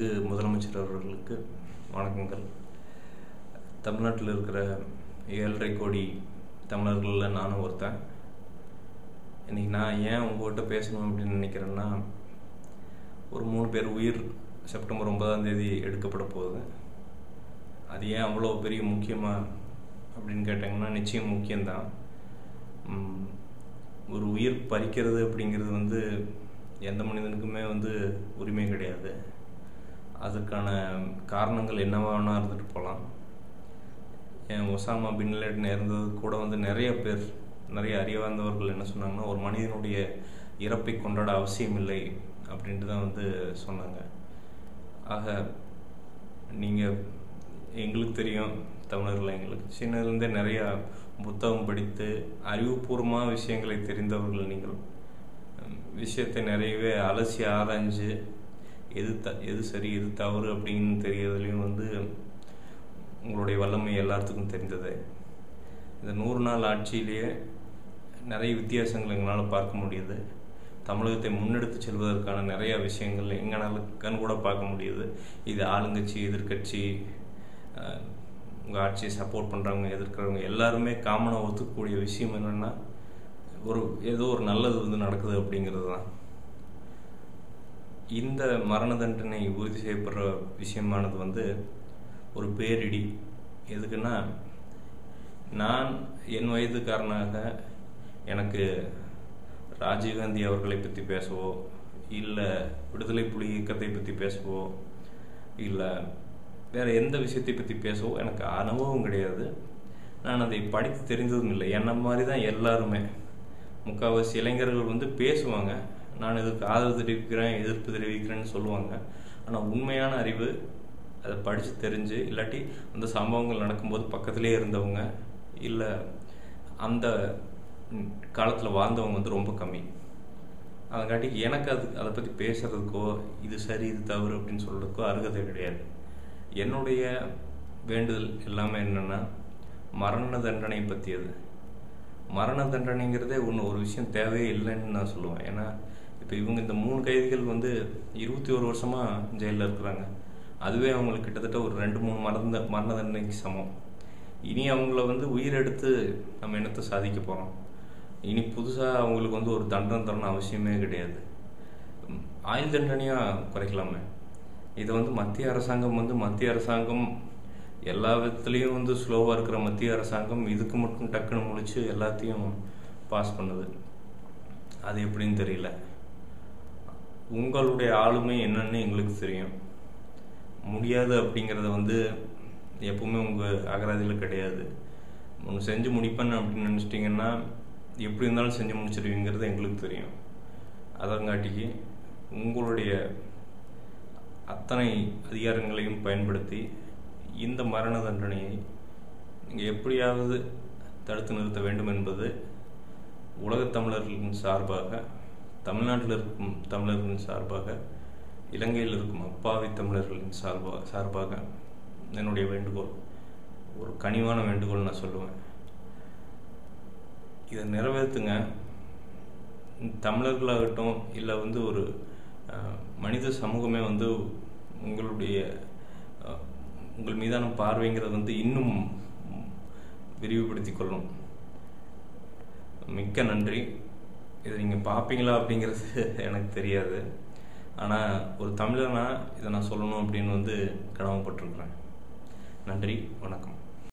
மாண்புமிகு முதலமைச்சர் அவர்களுக்கு வணக்கங்கள். தமிழ்நாட்டில் இருக்கிற ஏழரை கோடி தமிழர்களில் நானும் ஒருத்தன். இன்றைக்கி நான் ஏன் உங்கள்கிட்ட பேசணும் அப்படின்னு நினைக்கிறேன்னா ஒரு மூணு பேர் உயிர் செப்டம்பர் ஒன்பதாம் தேதி எடுக்கப்பட போகுது. அது ஏன் அவ்வளோ பெரிய முக்கியமாக அப்படின்னு கேட்டாங்கன்னா நிச்சயம் முக்கியம்தான். ஒரு உயிர் பறிக்கிறது அப்படிங்கிறது வந்து எந்த மனிதனுக்குமே வந்து உரிமை கிடையாது. அதுக்கான காரணங்கள் என்னவா வேணா இருந்துட்டு போகலாம் என் ஒசாமா பின் இருந்தது கூட வந்து நிறைய பேர் நிறைய அறிவார்ந்தவர்கள் என்ன சொன்னாங்கன்னா ஒரு மனிதனுடைய இறப்பை கொண்டாட அவசியம் இல்லை அப்படின்ட்டு தான் வந்து சொன்னாங்க. ஆக நீங்கள் எங்களுக்கு தெரியும் தமிழர்கள் எங்களுக்கு. சின்னதுலேருந்தே நிறையா புத்தகம் படித்து அறிவுபூர்வமான விஷயங்களை தெரிந்தவர்கள் நீங்கள். விஷயத்தை நிறையவே அலசி ஆராய்ஞ்சு எது த எது சரி எது தவறு அப்படின்னு தெரியறதுலையும் வந்து உங்களுடைய வல்லமை எல்லாத்துக்கும் தெரிந்தது. இந்த நூறு நாள் ஆட்சியிலேயே நிறைய வித்தியாசங்கள் எங்களால் பார்க்க முடியுது. தமிழகத்தை முன்னெடுத்து செல்வதற்கான நிறைய விஷயங்கள் எங்களால் கண் கூட பார்க்க முடியுது. இது ஆளுங்கட்சி எதிர்க்கட்சி உங்கள் ஆட்சியை சப்போர்ட் பண்ணுறவங்க எதிர்க்கிறவங்க எல்லாருமே காமனாக ஒத்துக்கக்கூடிய விஷயம் என்னென்னா ஒரு ஏதோ ஒரு நல்லது வந்து நடக்குது அப்படிங்கிறது தான் இந்த மரண தண்டனை உறுதி செய்யப்படுற விஷயமானது வந்து ஒரு பேரிடி. எதுக்குன்னா நான் என் வயதுக்காரனாக எனக்கு ராஜீவ்காந்தி அவர்களை பற்றி பேசவோ இல்லை விடுதலை புலி இயக்கத்தை பற்றி பேசவோ இல்லை வேறு எந்த விஷயத்தை பற்றி பேசவோ எனக்கு அனுபவம் கிடையாது. நான் அதை படித்து தெரிந்ததும் இல்லை. என்ன மாதிரி தான் எல்லாருமே. முக்கால்வாசி இளைஞர்கள் வந்து பேசுவாங்க. நான் இதுக்கு ஆதரவு தெரிவிக்கிறேன் எதிர்ப்பு தெரிவிக்கிறேன்னு சொல்லுவாங்க. ஆனால் உண்மையான அறிவு அதை படித்து தெரிஞ்சு இல்லாட்டி அந்த சம்பவங்கள் நடக்கும்போது பக்கத்துலேயே இருந்தவங்க இல்லை அந்த காலத்தில் வாழ்ந்தவங்க வந்து ரொம்ப கம்மி. அதங்காட்டி எனக்கு அது அதை பற்றி பேசுகிறதுக்கோ இது சரி இது தவறு அப்படின்னு சொல்கிறதுக்கோ அருகதை கிடையாது. என்னுடைய வேண்டுதல் எல்லாமே என்னென்னா மரண தண்டனை பற்றியது மரண தண்டனைங்கிறதே ஒன்று ஒரு விஷயம் தேவையே இல்லைன்னு நான் சொல்லுவேன். ஏன்னா இப்போ இவங்க இந்த மூணு கைதிகள் வந்து இருபத்தி ஒரு வருஷமாக ஜெயிலில் இருக்கிறாங்க. அதுவே அவங்களுக்கு கிட்டத்தட்ட ஒரு ரெண்டு மூணு மரண மரண தண்டனைக்கு சமம். இனி அவங்கள வந்து உயிரெடுத்து நம்ம என்னத்தை சாதிக்க போகிறோம் இனி புதுசாக அவங்களுக்கு வந்து ஒரு தண்டனை தரணும் அவசியமே கிடையாது. ஆயுள் தண்டனையாக குறைக்கலாமே. இதை வந்து மத்திய அரசாங்கம் வந்து மத்திய அரசாங்கம் எல்லா விதத்துலேயும் வந்து ஸ்லோவாக இருக்கிற மத்திய அரசாங்கம் இதுக்கு மட்டும் டக்குன்னு முடிச்சு எல்லாத்தையும் பாஸ் பண்ணுது. அது எப்படின்னு தெரியல. உங்களுடைய ஆளுமை என்னன்னு எங்களுக்கு தெரியும். முடியாது அப்படிங்கிறத வந்து எப்பவுமே உங்கள் அகராதியில் கிடையாது. ஒன்று செஞ்சு முடிப்பேன் அப்படின்னு நினச்சிட்டிங்கன்னா எப்படி இருந்தாலும் செஞ்சு முடிச்சிருவீங்கிறது எங்களுக்கு தெரியும். அதங்காட்டிக்கு உங்களுடைய அத்தனை அதிகாரங்களையும் பயன்படுத்தி இந்த மரண தண்டனையை நீங்கள் எப்படியாவது தடுத்து நிறுத்த வேண்டும் என்பது உலகத் தமிழர்களின் சார்பாக தமிழ்நாட்டில் இருக்கும் தமிழர்களின் சார்பாக இலங்கையில் இருக்கும் அப்பாவி தமிழர்களின் சார்பாக சார்பாக என்னுடைய வேண்டுகோள் ஒரு கனிவான வேண்டுகோள் நான் சொல்லுவேன். இதை நிறைவேற்றுங்க தமிழர்களாகட்டும் இல்லை வந்து ஒரு மனித சமூகமே வந்து உங்களுடைய உங்கள் மீதான பார்வைங்கிறது வந்து இன்னும் விரிவுபடுத்திக் கொள்ளும். மிக்க நன்றி. இதை நீங்கள் பார்ப்பீங்களா அப்படிங்கிறது எனக்கு தெரியாது. ஆனால் ஒரு தமிழனா இதை நான் சொல்லணும் அப்படின்னு வந்து கடமைப்பட்டிருக்கிறேன். நன்றி வணக்கம்.